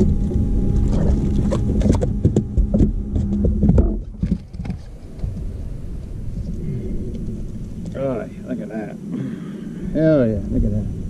Oh, look at that. Hell yeah, look at that.